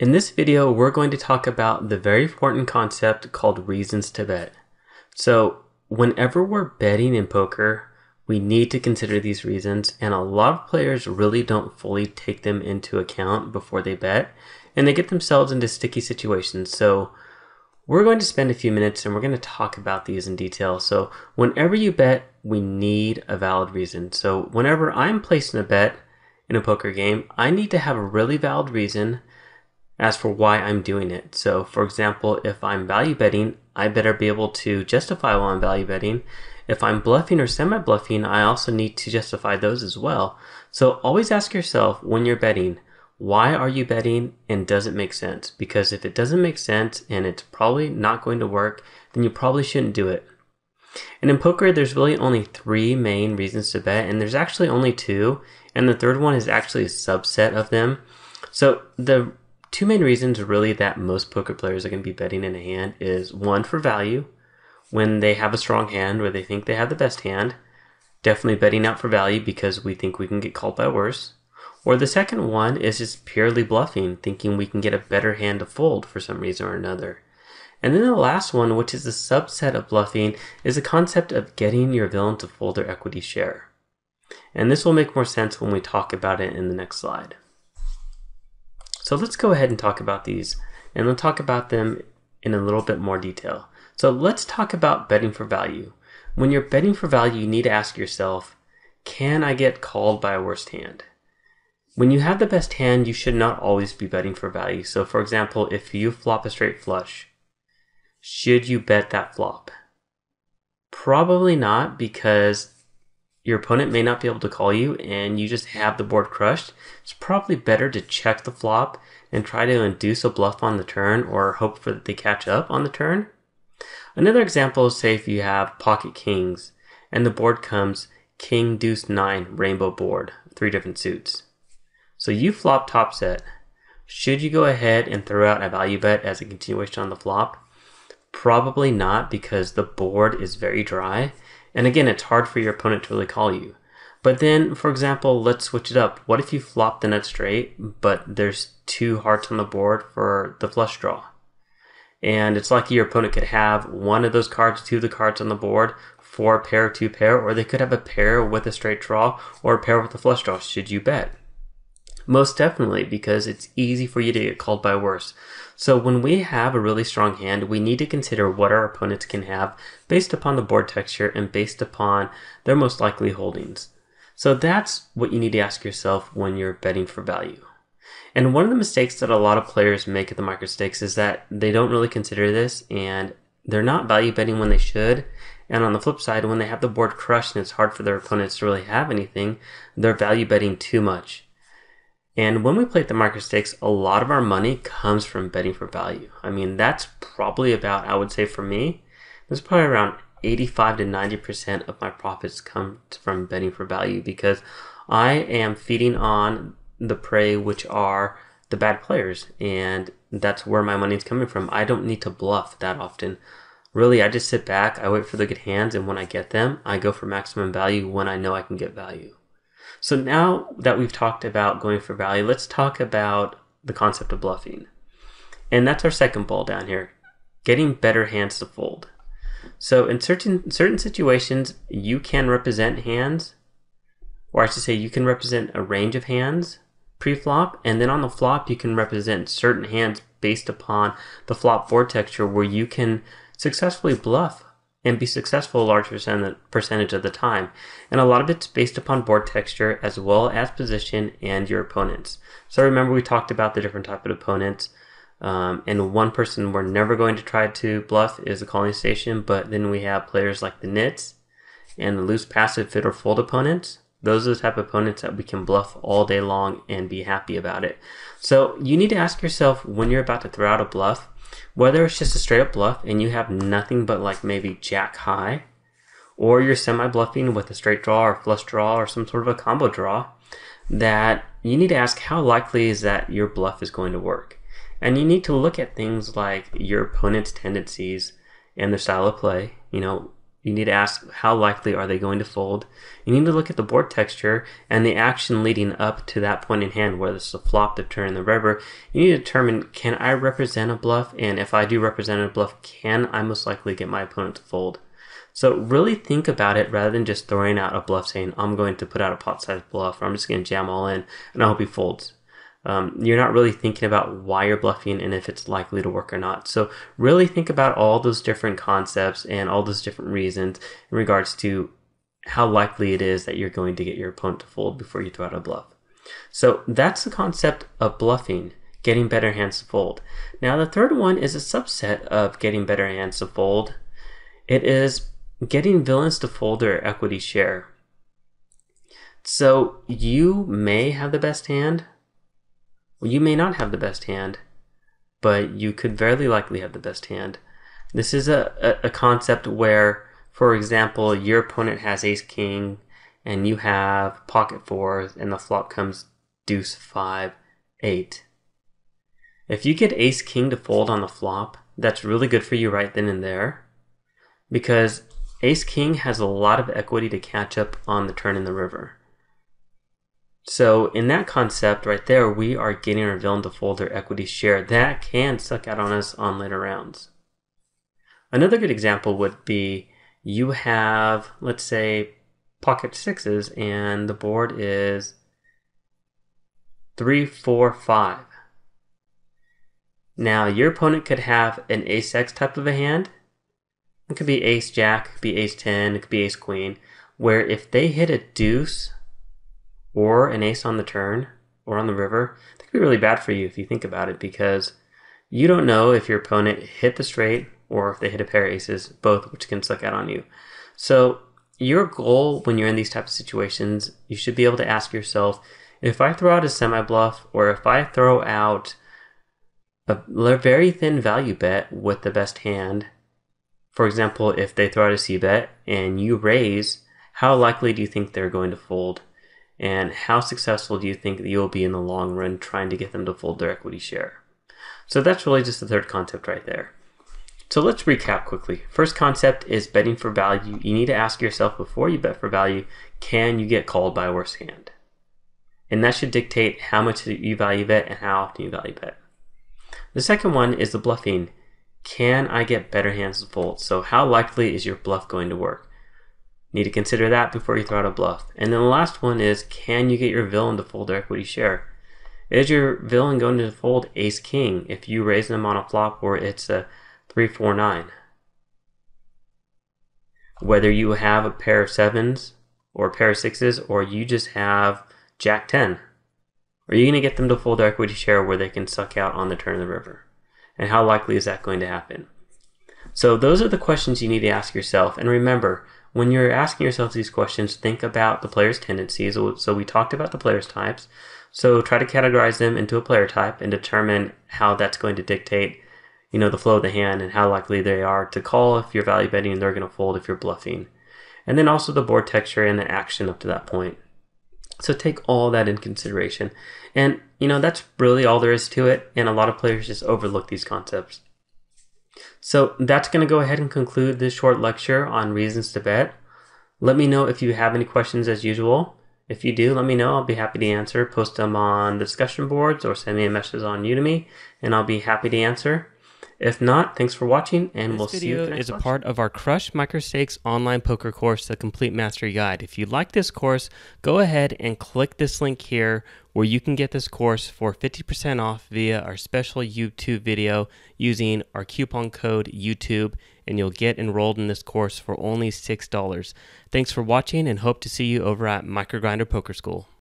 In this video, we're going to talk about the very important concept called reasons to bet. So, whenever we're betting in poker, we need to consider these reasons, and a lot of players really don't fully take them into account before they bet, and they get themselves into sticky situations. So, we're going to spend a few minutes and we're going to talk about these in detail. So, whenever you bet, we need a valid reason. So, whenever I'm placing a bet in a poker game, I need to have a really valid reason as for why I'm doing it. So, for example, if I'm value betting, I better be able to justify why I'm value betting. If I'm bluffing or semi bluffing, I also need to justify those as well. So, always ask yourself when you're betting, why are you betting and does it make sense? Because if it doesn't make sense and it's probably not going to work, then you probably shouldn't do it. And in poker, there's really only three main reasons to bet, and there's actually only two, and the third one is actually a subset of them. So the two main reasons really that most poker players are going to be betting in a hand is one for value. When they have a strong hand or they think they have the best hand definitely betting out for value because we think we can get called by worse. Or the second one is just purely bluffing thinking we can get a better hand to fold for some reason or another. And then the last one which is a subset of bluffing is the concept of getting your villain to fold their equity share. And this will make more sense when we talk about it in the next slide so let's go ahead and talk about these and we'll talk about them in a little bit more detail. So let's talk about betting for value. When you're betting for value, you need to ask yourself, can I get called by a worst hand? When you have the best hand, you should not always be betting for value. So for example, if you flop a straight flush, should you bet that flop? Probably not because your opponent may not be able to call you and you just have the board crushed, it's probably better to check the flop and try to induce a bluff on the turn or hope for that they catch up on the turn. Another example is say if you have pocket kings and the board comes king deuce 9 rainbow board, three different suits. So you flop top set. Should you go ahead and throw out a value bet as a continuation on the flop? Probably not because the board is very dry and again, it's hard for your opponent to really call you. But then, for example, let's switch it up. What if you flop the nut straight, but there's two hearts on the board for the flush draw? And it's likely your opponent could have one of those cards, two of the cards on the board, for pair, two pair, or they could have a pair with a straight draw or a pair with a flush draw. Should you bet? Most definitely, because it's easy for you to get called by worse. So when we have a really strong hand, we need to consider what our opponents can have based upon the board texture and based upon their most likely holdings. So that's what you need to ask yourself when you're betting for value. And one of the mistakes that a lot of players make at the micro stakes is that they don't really consider this and they're not value betting when they should. And on the flip side, when they have the board crushed and it's hard for their opponents to really have anything, they're value betting too much. And when we play at the micro stakes, a lot of our money comes from betting for value. I mean, that's probably about, I would say for me, there's probably around 85 to 90% of my profits come from betting for value because I am feeding on the prey, which are the bad players. And that's where my money is coming from. I don't need to bluff that often. Really, I just sit back, I wait for the good hands, and when I get them, I go for maximum value when I know I can get value. So now that we've talked about going for value, let's talk about the concept of bluffing. And that's our second ball down here, getting better hands to fold. So in certain certain situations, you can represent hands, or I should say you can represent a range of hands pre-flop, and then on the flop you can represent certain hands based upon the flop board texture where you can successfully bluff and be successful a large percentage of the time. And a lot of it's based upon board texture as well as position and your opponents. So remember we talked about the different type of opponents. Um, and one person we're never going to try to bluff is the calling station, but then we have players like the nits and the loose passive fit or fold opponents. Those are the type of opponents that we can bluff all day long and be happy about it. So you need to ask yourself when you're about to throw out a bluff, whether it's just a straight up bluff and you have nothing but like maybe jack high, or you're semi bluffing with a straight draw or flush draw or some sort of a combo draw, that you need to ask how likely is that your bluff is going to work. And you need to look at things like your opponent's tendencies and their style of play. You know, You need to ask how likely are they going to fold. You need to look at the board texture and the action leading up to that point in hand, whether it's the flop, the turn, the river. You need to determine can I represent a bluff, and if I do represent a bluff, can I most likely get my opponent to fold? So really think about it rather than just throwing out a bluff saying, I'm going to put out a pot size bluff or I'm just going to jam all in and I hope he folds. Um, you're not really thinking about why you're bluffing and if it's likely to work or not. So really think about all those different concepts and all those different reasons in regards to how likely it is that you're going to get your opponent to fold before you throw out a bluff. So that's the concept of bluffing, getting better hands to fold. Now the third one is a subset of getting better hands to fold. It is getting villains to fold their equity share. So you may have the best hand, well, you may not have the best hand, but you could very likely have the best hand. This is a, a, a concept where, for example, your opponent has ace king and you have pocket fours and the flop comes deuce five eight. If you get ace king to fold on the flop, that's really good for you right then and there because ace king has a lot of equity to catch up on the turn in the river. So in that concept right there, we are getting our villain to fold their equity share. That can suck out on us on later rounds. Another good example would be you have, let's say, pocket sixes and the board is three, four, five. Now your opponent could have an ace X type of a hand. It could be ace jack, it could be ace 10, it could be ace queen, where if they hit a deuce or an ace on the turn or on the river, that could be really bad for you if you think about it because you don't know if your opponent hit the straight or if they hit a pair of aces, both which can suck out on you. So your goal when you're in these types of situations, you should be able to ask yourself, if I throw out a semi bluff or if I throw out a very thin value bet with the best hand, for example, if they throw out a C bet and you raise, how likely do you think they're going to fold? And how successful do you think that you'll be in the long run trying to get them to fold their equity share? So that's really just the third concept right there. So let's recap quickly. First concept is betting for value. You need to ask yourself before you bet for value, can you get called by a worse hand? And that should dictate how much you value bet and how often you value bet. The second one is the bluffing. Can I get better hands to fold? So how likely is your bluff going to work? Need to consider that before you throw out a bluff. And then the last one is can you get your villain to fold their equity share? Is your villain going to fold ace king if you raise them on a flop or it's a 349? Whether you have a pair of sevens or a pair of sixes or you just have jack 10, are you going to get them to fold their equity share where they can suck out on the turn of the river? And how likely is that going to happen? So those are the questions you need to ask yourself. And remember, when you're asking yourself these questions, think about the player's tendencies. So we talked about the player's types. So try to categorize them into a player type and determine how that's going to dictate, you know, the flow of the hand and how likely they are to call if you're value betting and they're going to fold if you're bluffing. And then also the board texture and the action up to that point. So take all that in consideration. And, you know, that's really all there is to it. And a lot of players just overlook these concepts. So that's going to go ahead and conclude this short lecture on reasons to bet. Let me know if you have any questions as usual. If you do, let me know. I'll be happy to answer. Post them on the discussion boards or send me a message on Udemy, and I'll be happy to answer. If not, thanks for watching, and this we'll see you. This video is a part of our Crush Microstakes online poker course, The Complete Mastery Guide. If you like this course, go ahead and click this link here where you can get this course for 50% off via our special YouTube video using our coupon code YouTube, and you'll get enrolled in this course for only $6. Thanks for watching, and hope to see you over at Microgrinder Poker School.